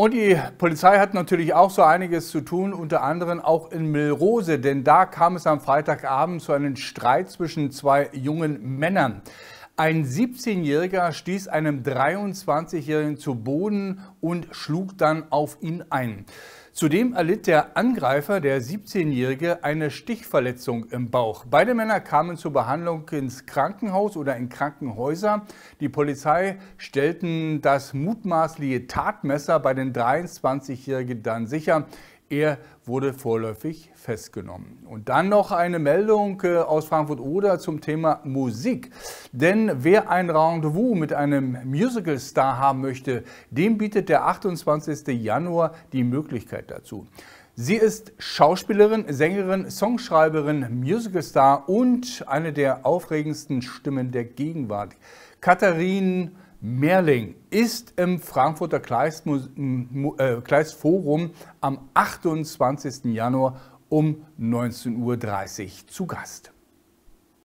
Und die Polizei hat natürlich auch so einiges zu tun, unter anderem auch in Milrose, denn da kam es am Freitagabend zu einem Streit zwischen zwei jungen Männern. Ein 17-Jähriger stieß einem 23-Jährigen zu Boden und schlug dann auf ihn ein. Zudem erlitt der Angreifer, der 17-Jährige, eine Stichverletzung im Bauch. Beide Männer kamen zur Behandlung ins Krankenhaus oder in Krankenhäuser. Die Polizei stellten das mutmaßliche Tatmesser bei den 23-Jährigen dann sicher. Er wurde vorläufig festgenommen. Und dann noch eine Meldung äh, aus Frankfurt-Oder zum Thema Musik. Denn wer ein Rendezvous mit einem Musical-Star haben möchte, dem bietet der 28. Januar die Möglichkeit dazu. Sie ist Schauspielerin, Sängerin, Songschreiberin, Musicalstar und eine der aufregendsten Stimmen der Gegenwart. Katharine Merling ist im Frankfurter äh, Kleistforum am 28. Januar um 19.30 Uhr zu Gast.